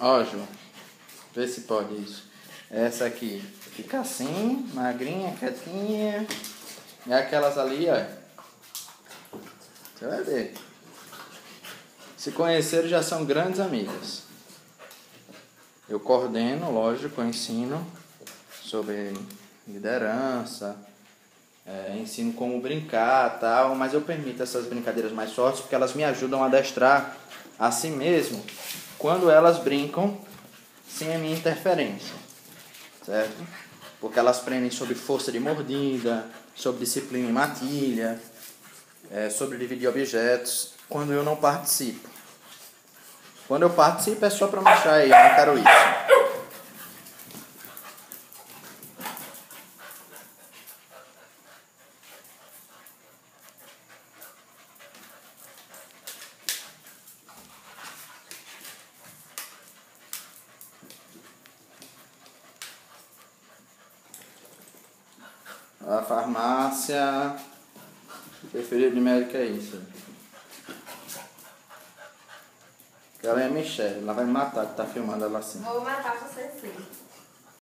Ó, João. Vê se pode isso. Essa aqui fica assim, magrinha, quietinha. E aquelas ali, ó. Você vai ver. Se conheceram, já são grandes amigas. Eu coordeno, lógico, eu ensino sobre liderança, é, ensino como brincar tal, mas eu permito essas brincadeiras mais fortes porque elas me ajudam a adestrar a si mesmo quando elas brincam sem a minha interferência, certo? Porque elas aprendem sobre força de mordida, sobre disciplina em matilha, é, sobre dividir objetos, quando eu não participo. Quando eu participo é só para mostrar aí, eu não quero isso. A farmácia. Preferido de médico é isso. Ela é Michelle, ela vai me matar que tá filmando ela assim. Vou matar você sim.